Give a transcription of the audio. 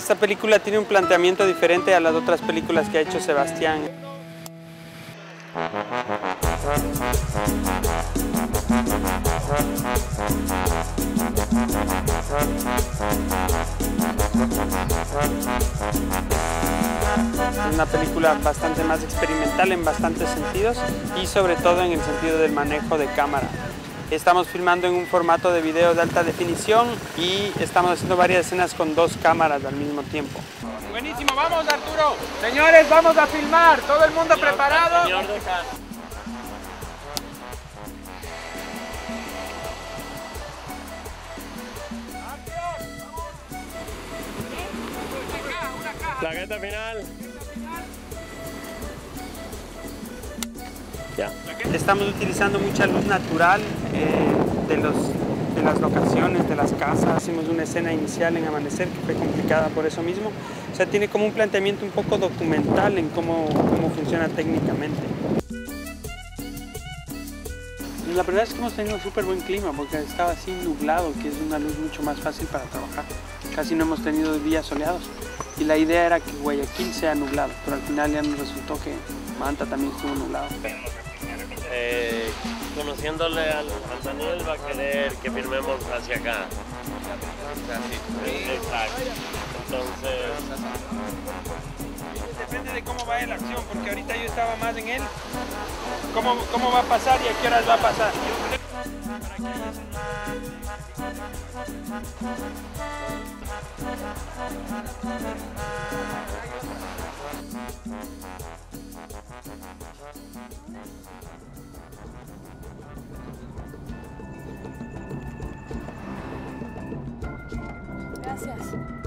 Esta película tiene un planteamiento diferente a las otras películas que ha hecho Sebastián. Es una película bastante más experimental en bastantes sentidos y sobre todo en el sentido del manejo de cámara. Estamos filmando en un formato de video de alta definición y estamos haciendo varias escenas con dos cámaras al mismo tiempo. Buenísimo, vamos Arturo. Señores, vamos a filmar. Todo el mundo preparado. Plaqueta final. Estamos utilizando mucha luz natural eh, de, las locaciones, de las casas. Hicimos una escena inicial en Amanecer que fue complicada por eso mismo. O sea, tiene como un planteamiento un poco documental en cómo, cómo funciona técnicamente. La verdad es que hemos tenido súper buen clima porque estaba así nublado, que es una luz mucho más fácil para trabajar. Casi no hemos tenido días soleados. Y la idea era que Guayaquil sea nublado, pero al final ya nos resultó que Manta también estuvo nublado. Eh, conociéndole al, al Daniel va a querer que firmemos hacia acá. Exacto. Entonces, Depende de cómo vaya la acción, porque ahorita yo estaba más en él. ¿Cómo, cómo va a pasar y a qué horas va a pasar? Gracias.